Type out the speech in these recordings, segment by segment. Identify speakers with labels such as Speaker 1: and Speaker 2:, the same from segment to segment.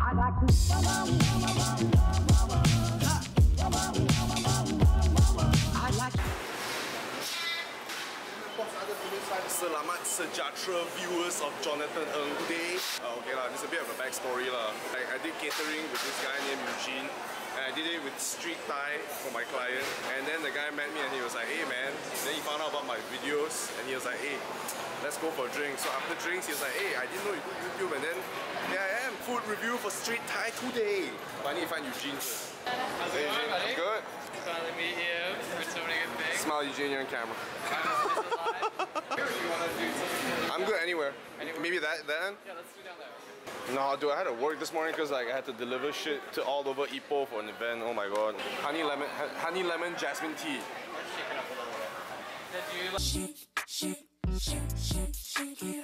Speaker 1: I like to. I like to.
Speaker 2: Selamat sejahtera viewers of Jonathan Ng Today. Uh, okay lah, this is a bit of a backstory lah. I, I did catering with this guy named Eugene. And I did it with Streat Thai for my client. And then the guy met me and he was like, hey man. Then he found out about my videos and he was like, hey, let's go for a drink. So after drinks, he was like, hey, I didn't know you do YouTube. And then here I am, food review for Streat Thai today. But I need to find Eugene first.
Speaker 3: How's
Speaker 2: Hey,
Speaker 3: it going,
Speaker 2: Eugene.
Speaker 3: buddy?
Speaker 2: Good.
Speaker 3: Glad to meet you for so many good things.
Speaker 2: Smile, Eugene, you're on camera.
Speaker 3: Here, if you want to do something.
Speaker 2: I'm good anywhere.
Speaker 3: Anywhere.
Speaker 2: Maybe that then?
Speaker 3: Yeah, let's do down there.
Speaker 2: No, dude, I had to work this morning because like I had to deliver shit to all over Ipoh for an event. Oh my god. Honey lemon, honey lemon jasmine tea.
Speaker 3: Shake it up a little bit. Then you like,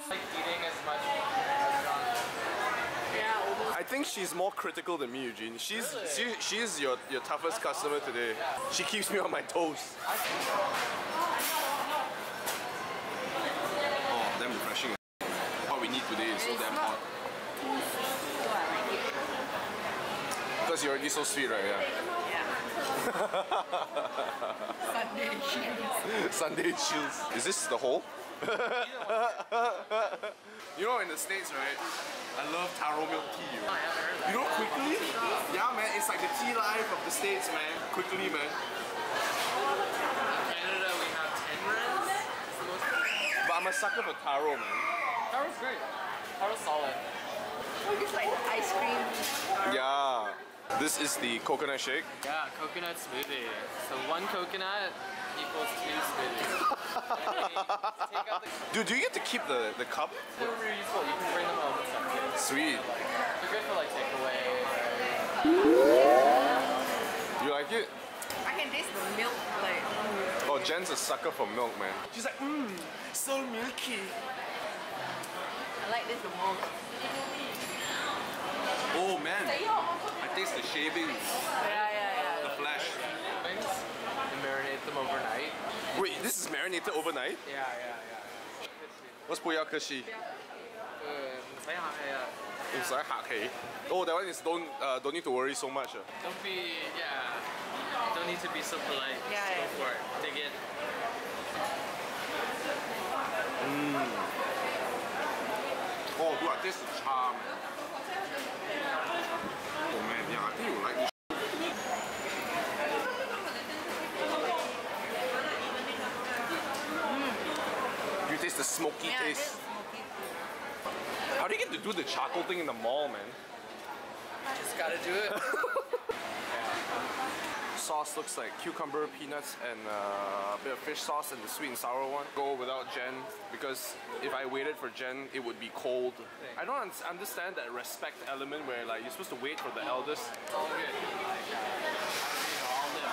Speaker 3: like eating as much as
Speaker 2: I think she's more critical than me, Eugene. She's
Speaker 3: Really?
Speaker 2: she, she's your your toughest customer today. She keeps me on my toes. Oh, damn refreshing. What we need today is so damn hot. Because you're already so sweet, right? Yeah. Sunday chills. Sunday chills. Is this the hole? you know, in the States, right? I love taro milk tea. You know? You know, quickly? Yeah, man, it's like the tea life of the States, man. Quickly, man.
Speaker 3: In Canada, we have Ten Ren's. It's the most.
Speaker 2: But I'm a sucker for taro, man.
Speaker 3: Taro's great. Taro's solid.
Speaker 4: It's like the ice cream.
Speaker 2: Yeah. This is the coconut shake.
Speaker 3: Yeah, coconut smoothie. So one coconut equals two smoothies. Take out the
Speaker 2: Dude, do you get to keep the, the cup?
Speaker 3: they're reusable. You can bring them home and stuff.
Speaker 2: Sweet.
Speaker 3: They're good for like takeaway.
Speaker 2: You like it?
Speaker 4: I can taste the milk like mm.
Speaker 2: Oh, Jen's a sucker for milk, man. She's like, mmm, so milky.
Speaker 4: I like this the most.
Speaker 2: Oh man, I taste the shavings,
Speaker 4: Yeah, yeah,
Speaker 2: the flesh.
Speaker 3: Things and marinate them overnight.
Speaker 2: Wait, this is marinated overnight?
Speaker 3: Yeah, yeah, yeah.
Speaker 2: What's Boyakushi?
Speaker 3: Uh,
Speaker 2: Inside hake. Oh, that one is don't uh, don't need to worry so much. Uh.
Speaker 3: Don't be, yeah. Don't need to be so polite.
Speaker 4: Yeah,
Speaker 3: Just go for it.
Speaker 2: Take it. Mm. Oh, look at this the charm. Smoky
Speaker 4: Yeah,
Speaker 2: taste.
Speaker 4: smoky.
Speaker 2: How do you get to do the charcoal thing in the mall, man?
Speaker 3: Just gotta do it.
Speaker 2: Sauce looks like cucumber, peanuts, and uh, a bit of fish sauce and the sweet and sour one. Go without Jen because if I waited for Jen, it would be cold. I don't un- understand that respect element where like you're supposed to wait for the eldest.
Speaker 3: It's all good. Like, uh, you know, all live.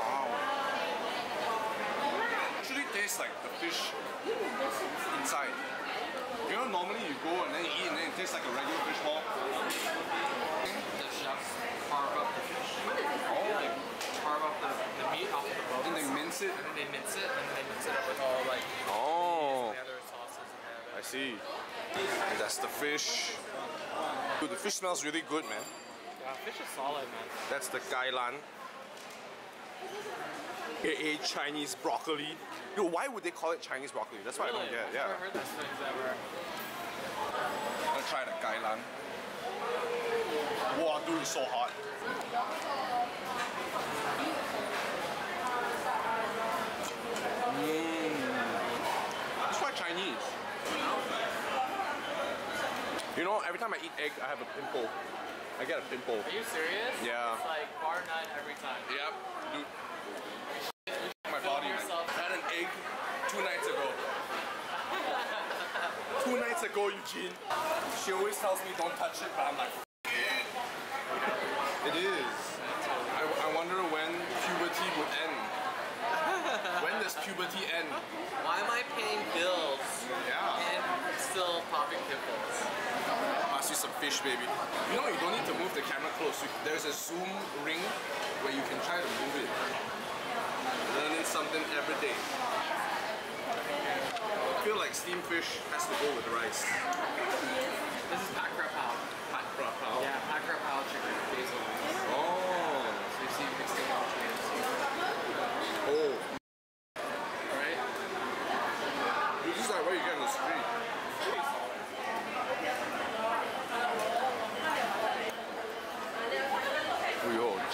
Speaker 2: Wow. Tastes like the fish inside. You know, normally you go and then you eat and then it tastes like a regular fish ball.
Speaker 3: The chefs carve up the fish. Oh. Like, carve up the, the meat off of the bones.
Speaker 2: Then they mince it.
Speaker 3: and then they mince it, and then they mix it up with all like
Speaker 2: Oh,
Speaker 3: the other sauces and
Speaker 2: I see. And that's the fish. Dude, the fish smells really good, man.
Speaker 3: Yeah, fish is solid, man.
Speaker 2: That's the Gailan. A Chinese broccoli. Yo, why would they call it Chinese broccoli? That's what I don't get.
Speaker 3: I've never
Speaker 2: Yeah.
Speaker 3: heard those things ever.
Speaker 2: Let's try the Gailan. Wow, dude, it's so hot. Mmm. It's quite Chinese. You know, every time I eat egg, I have a pimple. I got a pimple.
Speaker 3: Are you serious?
Speaker 2: Yeah.
Speaker 3: It's like bar none every time.
Speaker 2: Yep, dude. My body,
Speaker 3: yourself.
Speaker 2: I had an egg two nights ago. two nights ago, Eugene. She always tells me don't touch it, but I'm like, it. It is. I, I wonder when puberty would end. when does puberty end?
Speaker 3: Why am I paying bills
Speaker 2: Yeah.
Speaker 3: and still popping pimples?
Speaker 2: You some fish, baby. You know, you don't need to move the camera close. There's a zoom ring where you can try to move it. Learning something every day. I feel like steamed fish has to go with rice.
Speaker 3: This is packed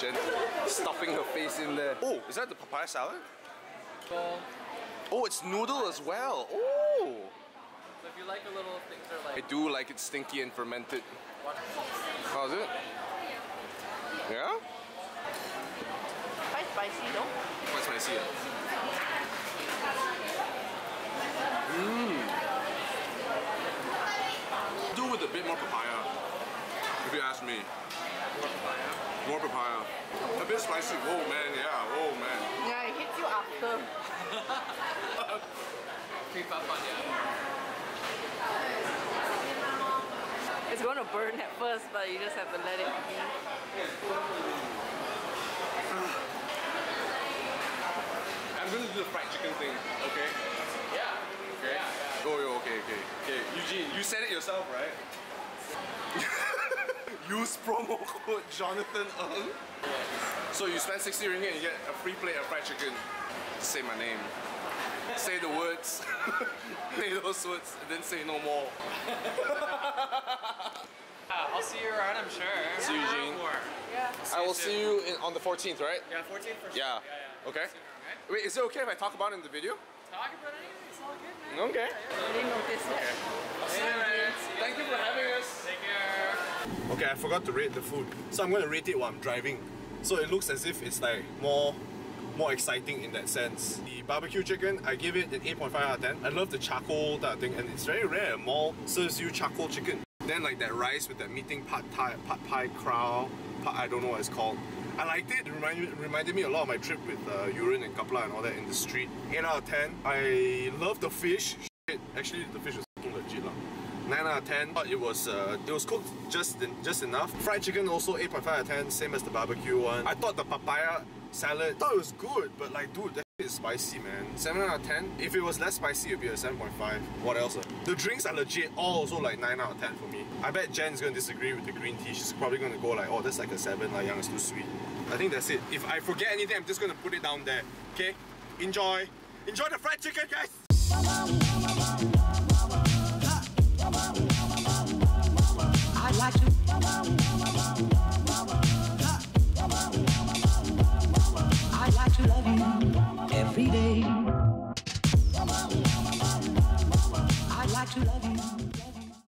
Speaker 2: Jen stuffing her face in there. Oh, is that the papaya salad?
Speaker 3: So,
Speaker 2: Oh, it's noodle as well. Oh,
Speaker 3: so if you like a little things are
Speaker 2: I do like it stinky and fermented. How's it? Yeah?
Speaker 4: Quite spicy though.
Speaker 2: Quite spicy. ah. Mmm. Do with a bit more papaya, if you ask me. More papaya. A bit spicy. Oh man, yeah. Oh man.
Speaker 4: Yeah, it hits you after.
Speaker 3: Creep up on you.
Speaker 4: It's gonna burn at first, but you just have to let it be.
Speaker 2: I'm gonna do the fried chicken thing, okay?
Speaker 3: Yeah.
Speaker 2: Okay.
Speaker 3: Yeah, yeah.
Speaker 2: Oh, okay, okay. Okay, Eugene, you said it yourself, right? Use promo code Jonathan Ng. So you spend 60 ringgit and you get a free plate of fried chicken. Say my name. Say the words. say those words and then say no more.
Speaker 3: Yeah, I'll see you around, I'm sure.
Speaker 2: See you, Eugene.
Speaker 4: Yeah.
Speaker 2: I will see you in, on the 14th, right?
Speaker 3: Yeah, 14 for sure.
Speaker 2: Yeah.
Speaker 3: Yeah, yeah.
Speaker 2: Okay.
Speaker 3: Sooner, right?
Speaker 2: Wait, is it okay if I talk about it in the video?
Speaker 3: Talk about anything, it's all good, man.
Speaker 2: Okay.
Speaker 4: I didn't notice that.
Speaker 3: I'll see you around. See you
Speaker 2: Thank you for having us.
Speaker 3: Take care.
Speaker 2: Okay, I forgot to rate the food. So I'm going to rate it while I'm driving. So it looks as if it's like more more exciting in that sense. The barbecue chicken, I give it an 8.5 out of 10. I love the charcoal that thing and it's very rare. Mall serves you charcoal chicken. Then like that rice with that meeting pad thai, pad thai crow, pad, I don't know what it's called. I liked it. It reminded, reminded me a lot of my trip with uh, Urin and Kapla and all that in the street. 8 out of 10. I love the fish. Shit, actually the fish was. 9 out of 10. Thought it was uh, it was cooked just en- just enough. Fried chicken also 8.5 out of 10, same as the barbecue one. I thought the papaya salad, thought it was good, but like dude, that is spicy man. 7 out of 10. If it was less spicy, it'd be a 7.5. What else? uh? The drinks are legit, all also like 9 out of 10 for me. I bet Jen's gonna disagree with the green tea. She's probably gonna go like, oh, that's like a 7, like young is too sweet. I think that's it. If I forget anything, I'm just gonna put it down there. Okay? Enjoy. Enjoy the fried chicken, guys!